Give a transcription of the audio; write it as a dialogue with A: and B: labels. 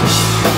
A: you